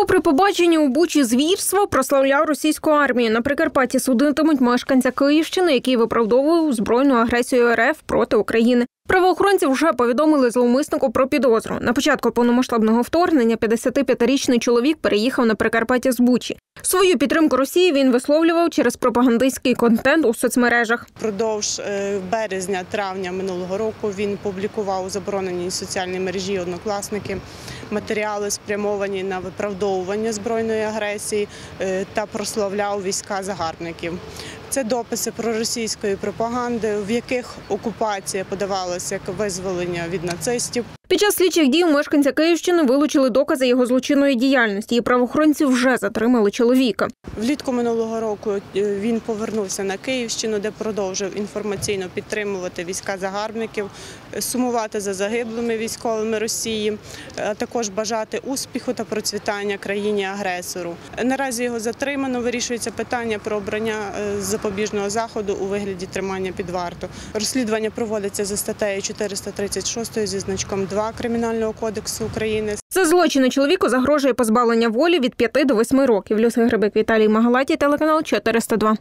Попри побачення у Бучі звірства, прославляв російську армію. На Прикарпатті судитимуть мешканця Київщини, який виправдовував збройну агресію РФ проти України. Правоохоронці вже повідомили зловмиснику про підозру. На початку повномасштабного вторгнення 55-річний чоловік переїхав на Прикарпаття з Бучі. Свою підтримку Росії він висловлював через пропагандистський контент у соцмережах. Продовж е, березня-травня минулого року він публікував у забороненій соціальній мережі однокласники матеріали, спрямовані на виправдовування збройної агресії е, та прославляв війська загарбників. Це дописи проросійської пропаганди, в яких окупація подавалася як визволення від нацистів. Під час слідчих дій мешканця Київщини вилучили докази його злочинної діяльності, і правоохоронці вже затримали чоловіка. Влітку минулого року е, він повернувся на Київщину, де продовжив інформаційно підтримувати війська загарбників, е, сумувати за загиблими військовими Росії, е, а також бажати успіху та процвітання країні агресору. Наразі його затримано. Вирішується питання про обрання запобіжного заходу у вигляді тримання під варту. Розслідування проводиться за статтею 436 зі значком 2 Кримінального кодексу України. За злочини чоловіку загрожує позбавлення волі від 5 до 8 років. Люси Грибик, Віталій Магалаті, телеканал 402.